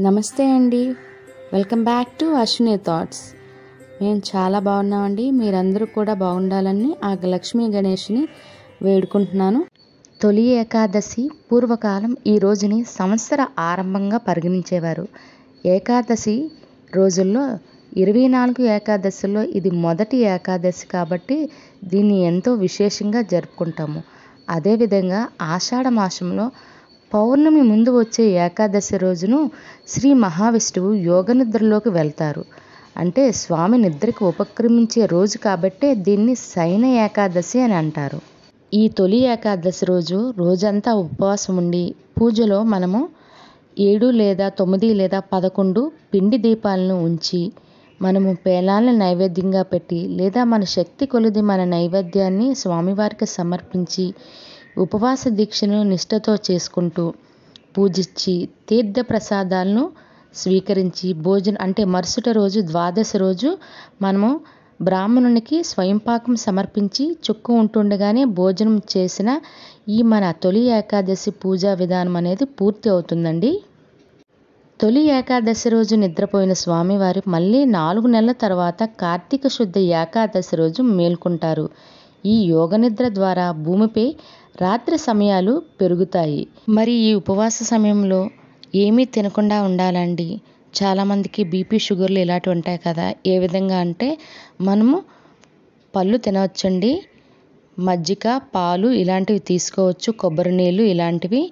నమస్తే అండి. Welcome back to Ashwini Thoughts మేము చాలా బాగున్నామండి. మీరందరూ కూడా బాగుండాలని ఆ లక్ష్మీ గణేష్ని వేడుకుంటున్నాను. తొలి ఏకాదశి పూర్వకాలం ఈ రోజుని సంవత్సర ఆరంభంగా పరిగణించేవారు. ఏకాదశి రోజుల్లో ఇరవై నాలుగు ఏకాదశిలో ఇది మొదటి ఏకాదశి కాబట్టి దీన్ని ఎంతో విశేషంగా జరుపుకుంటాము. అదేవిధంగా ఆషాఢ మాసంలో పౌర్ణమి ముందు వచ్చే ఏకాదశి రోజును శ్రీ మహావిష్ణువు యోగ నిద్రలోకి వెళ్తారు. అంటే స్వామి నిద్రకు ఉపక్రమించే రోజు కాబట్టే దీన్ని శయన ఏకాదశి అని అంటారు. ఈ తొలి ఏకాదశి రోజు రోజంతా ఉపవాసం ఉండి పూజలో మనము ఏడు లేదా తొమ్మిది లేదా పదకొండు పిండి దీపాలను ఉంచి మనము పేలాలను నైవేద్యంగా పెట్టి లేదా మన శక్తి కొలిది మన నైవేద్యాన్ని స్వామివారికి సమర్పించి ఉపవాస దీక్షను నిష్ఠతో చేసుకుంటూ పూజించి తీర్థ ప్రసాదాలను స్వీకరించి భోజనం అంటే మరుసటి రోజు ద్వాదశి రోజు మనము బ్రాహ్మణునికి స్వయంపాకం సమర్పించి చుక్కు ఉంటుండగానే భోజనం చేసిన ఈ మన తొలి ఏకాదశి పూజా విధానం అనేది పూర్తి అవుతుందండి. తొలి ఏకాదశి రోజు నిద్రపోయిన స్వామివారు మళ్ళీ నాలుగు నెలల తర్వాత కార్తీక శుద్ధ ఏకాదశి రోజు మేల్కొంటారు. ఈ యోగ నిద్ర ద్వారా భూమిపై రాత్రి సమయాలు పెరుగుతాయి. మరి ఈ ఉపవాస సమయంలో ఏమీ తినకుండా ఉండాలండి? చాలామందికి బీపీ షుగర్లు ఇలాంటివి ఉంటాయి కదా. ఏ విధంగా అంటే మనము పళ్ళు తినవచ్చండి. మజ్జిగ పాలు ఇలాంటివి తీసుకోవచ్చు. కొబ్బరి నీళ్ళు ఇలాంటివి.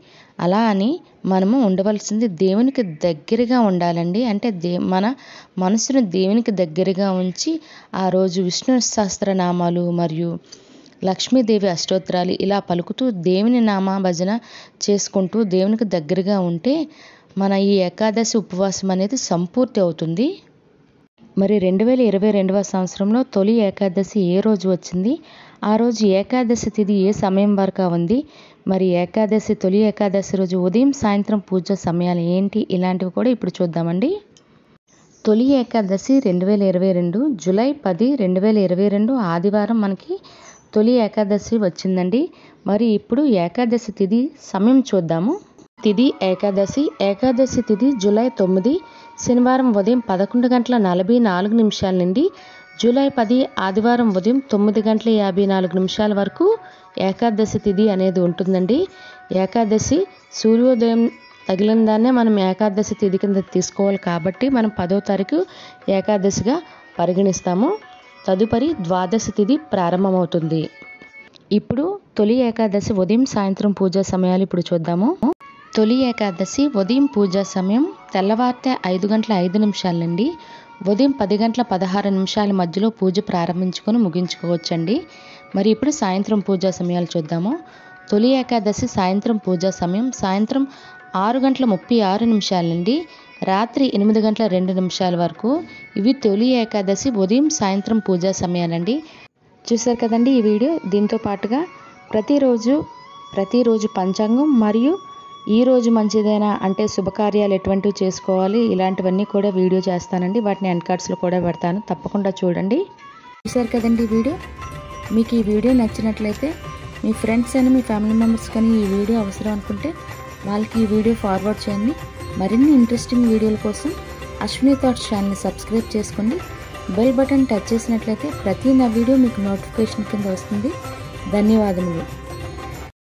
అలా అని మనము ఉండవలసింది దేవునికి దగ్గరగా ఉండాలండి. అంటే దే మన మనసును దేవునికి దగ్గరగా ఉంచి ఆ రోజు విష్ణు సహస్రనామాలు మరియు లక్ష్మీదేవి అష్టోత్తరాలు ఇలా పలుకుతూ దేవుని నామా భజన చేసుకుంటూ దేవునికి దగ్గరగా ఉంటే మన ఈ ఏకాదశి ఉపవాసం అనేది సంపూర్తి అవుతుంది. మరి రెండు వేల ఇరవై రెండవ సంవత్సరంలో తొలి ఏకాదశి ఏ రోజు వచ్చింది? ఆ రోజు ఏకాదశి తిథి ఏ సమయం వరకు ఉంది? మరి ఏకాదశి తొలి ఏకాదశి రోజు ఉదయం సాయంత్రం పూజ సమయాలు ఏంటి? ఇలాంటివి కూడా ఇప్పుడు చూద్దామండి. తొలి ఏకాదశి రెండు వేల ఇరవై రెండు జూలై పది రెండు వేల ఇరవై రెండు ఆదివారం మనకి తొలి ఏకాదశి వచ్చిందండి. మరి ఇప్పుడు ఏకాదశి తిథి సమయం చూద్దాము. తిథి ఏకాదశి. ఏకాదశి తిథి జూలై తొమ్మిది శనివారం ఉదయం పదకొండు గంటల నలభై నాలుగు నిమిషాల నుండి జూలై పది ఆదివారం ఉదయం తొమ్మిది గంటల యాభై నాలుగు నిమిషాల వరకు ఏకాదశి తిథి అనేది ఉంటుందండి. ఏకాదశి సూర్యోదయం తగిలిన దాన్నే మనం ఏకాదశి తిథి కింద తీసుకోవాలి కాబట్టి మనం పదో తారీఖు ఏకాదశిగా పరిగణిస్తాము. తదుపరి ద్వాదశి తిథి ప్రారంభమవుతుంది. ఇప్పుడు తొలి ఏకాదశి ఉదయం సాయంత్రం పూజా సమయాలు ఇప్పుడు చూద్దాము. తొలి ఏకాదశి ఉదయం పూజా సమయం తెల్లవారితే ఐదు గంటల ఐదు నిమిషాల నుండి ఉదయం పది గంటల పదహారు నిమిషాల మధ్యలో పూజ ప్రారంభించుకొని ముగించుకోవచ్చండి. మరి ఇప్పుడు సాయంత్రం పూజా సమయాలు చూద్దాము. తొలి ఏకాదశి సాయంత్రం పూజా సమయం సాయంత్రం ఆరు గంటల ముప్పై ఆరు నిమిషాల నుండి రాత్రి ఎనిమిది గంటల రెండు నిమిషాల వరకు ఇవి తొలి ఏకాదశి ఉదయం సాయంత్రం పూజా సమయాలండి. చూసారు కదండి ఈ వీడియో? దీంతో పాటుగా ప్రతిరోజు ప్రతిరోజు పంచాంగం మరియు ఈ రోజు మంచిదైనా అంటే శుభకార్యాలు ఎటువంటివి చేసుకోవాలి ఇలాంటివన్నీ కూడా వీడియో చేస్తానండి. వాటిని ఎండ్ కార్డ్స్లో కూడా పెడతాను. తప్పకుండా చూడండి. చూసారు కదండి వీడియో? మీకు ఈ వీడియో నచ్చినట్లయితే మీ ఫ్రెండ్స్ అని మీ ఫ్యామిలీ మెంబర్స్ కానీ ఈ వీడియో అవసరం అనుకుంటే వాళ్ళకి ఈ వీడియో ఫార్వర్డ్ చేయండి. మరిన్ని ఇంట్రెస్టింగ్ వీడియోల కోసం అశ్విని థాట్స్ ఛానల్ని సబ్స్క్రైబ్ చేసుకోండి. బెల్ బటన్ టచ్ చేసినట్లయితే ప్రతి నా వీడియో మీకు నోటిఫికేషన్ కింద వస్తుంది. ధన్యవాదములు.